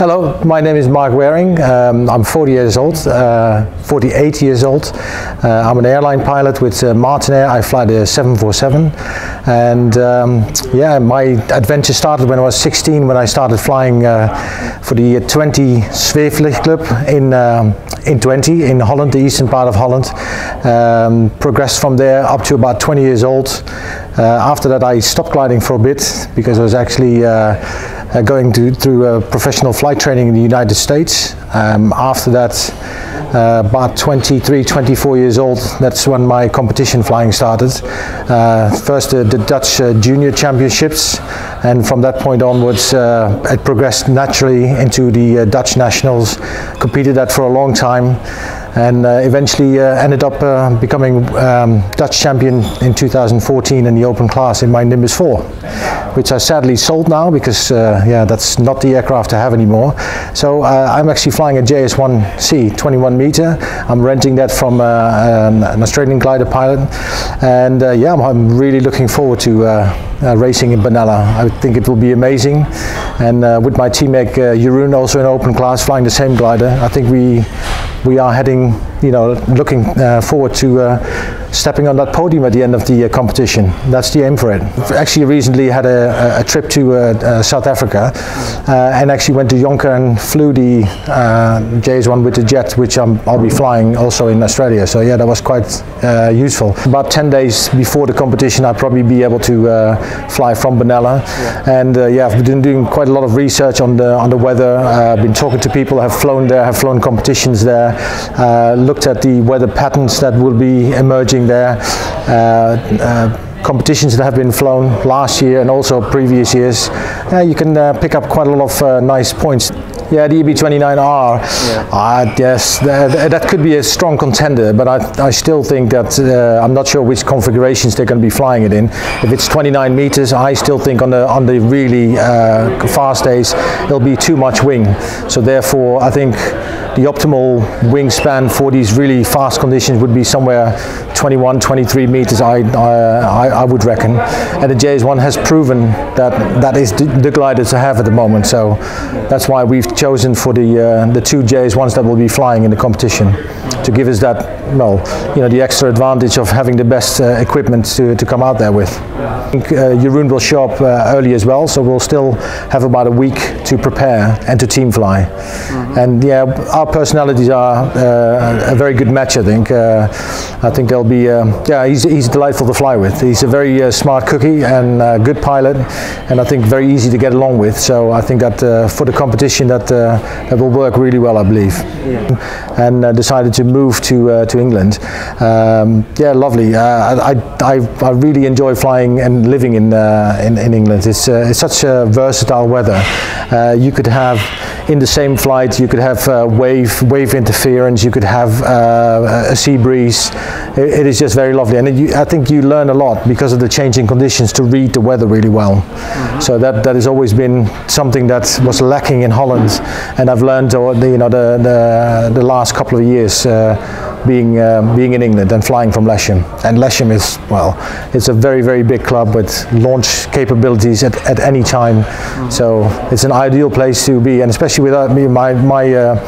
Hello, my name is Mark Wering. Um, I'm 40 years old, uh, 48 years old. Uh, I'm an airline pilot with uh, Martinair. I fly the 747. And um, yeah, my adventure started when I was 16 when I started flying uh, for the Twente Zweefvlieg Club in, um, in Twente in Holland, the eastern part of Holland. Um, progressed from there up to about 20 years old. Uh, after that I stopped gliding for a bit because I was actually uh, uh, going to, through uh, professional flight training in the United States. Um, after that, uh, about 23, 24 years old, that's when my competition flying started. Uh, first the Dutch uh, Junior Championships, and from that point onwards, uh, it progressed naturally into the Dutch Nationals. Competed that for a long time and uh, eventually uh, ended up uh, becoming um, Dutch champion in 2014 in the open class in my Nimbus 4 which I sadly sold now because uh, yeah that's not the aircraft I have anymore. So uh, I'm actually flying a JS1C 21 meter. I'm renting that from uh, an, an, Australian glider pilot. And yeah I'm, really looking forward to racing in Benalla I think it will be amazing. And with my teammate uh, Jeroen also in open class flying the same glider I think we we are heading, you know, looking uh, forward to uh, stepping on that podium at the end of the uh, competition. That's the aim for it. Actually, recently had a, a trip to uh, uh, South Africa uh, and actually went to Jonker and flew the JS1 with the jet, which i will be flying also in Australia. So yeah, that was quite useful. About 10 days before the competition, I'll probably be able to fly from Benalla. Yeah. And yeah, I've been doing quite a lot of research on the on the weather. I've been talking to people, have flown there, have flown competitions there uh, looked at the weather patterns that will be emerging there. Uh, uh, competitions that have been flown last year and also previous years, uh, you can pick up quite a lot of nice points. Yeah, the EB29R, yeah. uh, yes, that, that, could be a strong contender, but I, I still think that uh, I'm not sure which configurations they're going to be flying it in. If it's 29 meters, I still think on the on the really uh, fast days it'll be too much wing. So therefore, I think the optimal wingspan for these really fast conditions would be somewhere 21, 23 meters, I, I, I would reckon. And the JS1 has proven that that is the, the glider to have at the moment. So that's why we've chosen for the, uh, the two JS1s that will be flying in the competition to give us that, well, you know, the extra advantage of having the best uh, equipment to, to come out there with. I think uh, Jeroen will show up uh, early as well, so we'll still have about a week to prepare and to team fly. Mm -hmm. And yeah, our personalities are uh, a very good match, I think. Uh, I think they'll be, uh, yeah, he's, he's delightful to fly with. He's a very uh, smart cookie and uh, good pilot, and I think very easy to get along with. So I think that uh, for the competition, that that will work really well, I believe. Yeah. And decided to move to to England. Um, yeah, lovely. I, I, I really enjoy flying and living in in, in, England. It's it's such a versatile weather. you could have in the same flight you could have uh, wave wave interference you could have uh, a sea breeze it, it is just very lovely and it, you, I think you learn a lot because of the changing conditions to read the weather really well mm -hmm. so that that has always been something that was lacking in Holland and I've learned uh, you know the, the, the last couple of years uh, being uh, being in England and flying from Lasham. And Lasham is well, it's a very very big club with launch capabilities at, at any time. Mm -hmm. So it's an ideal place to be, and especially with uh, me, my my uh,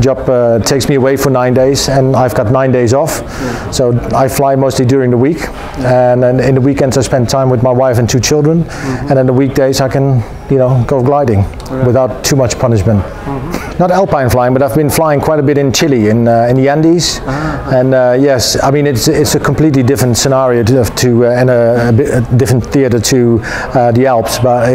job uh, takes me away for nine days, and I've got nine days off. Yeah. So I fly mostly during the week, yeah. and then in the weekends I spend time with my wife and two children, mm -hmm. and then the weekdays I can you know go gliding yeah. without too much punishment. Mm -hmm not alpine flying, but I've been flying quite a bit in Chile, in uh, in the Andes, ah. and uh, yes, I mean it's it's a completely different scenario to, to uh, and a, a, different theater to uh, the Alps, but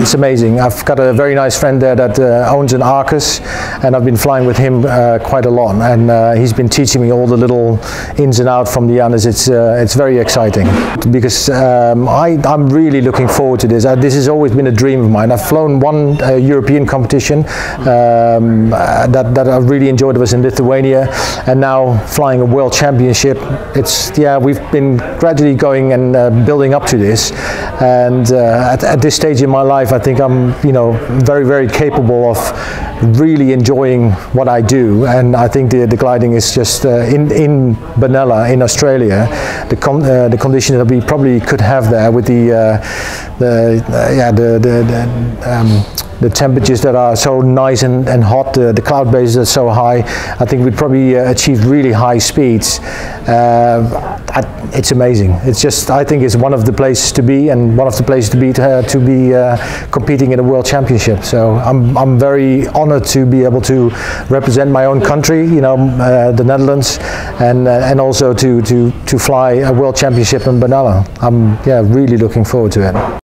it's amazing. I've got a very nice friend there that uh, owns an Arcus, and I've been flying with him uh, quite a lot, and he's been teaching me all the little ins and outs from the Andes. It's it's very exciting because um, I I'm really looking forward to this. this has always been a dream of mine. I've flown one European competition um, uh, that, that I really enjoyed. Was in Lithuania and now flying a world championship. It's yeah we've been gradually going and uh, building up to this. And uh, at, at, this stage in my life I think I'm you know very very capable of really enjoying what I do. And I think the, the gliding is just uh, in, in Benalla in Australia. The, con uh, the conditions that we probably could have there with the uh, the yeah the, the, the um, the temperatures that are so nice and, and hot, the, the cloud bases are so high, I think we'd probably uh, achieve really high speeds. Uh, I, it's amazing. It's just, I think it's one of the places to be and one of the places to be to, to be uh, competing in a world championship. So I'm, I'm very honored to be able to represent my own country, you know, uh, the Netherlands, and uh, and also to, to, to fly a world championship in Benalla. I'm yeah, really looking forward to it.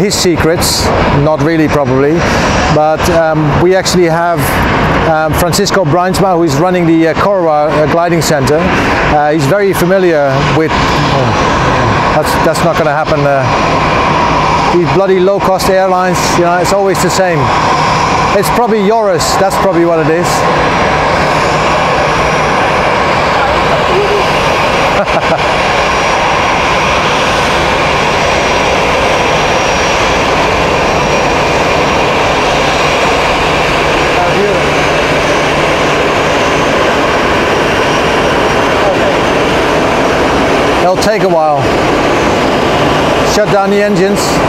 His secrets, not really probably, but um, we actually have um, Francisco Bruinsma who is running the uh, uh, Gliding Center. Uh, he's very familiar with, oh, that's, that's not going to happen, uh, these bloody low-cost airlines, you know, it's always the same. It's probably Joris, that's probably what it is. It'll take a while. Shut down the engines.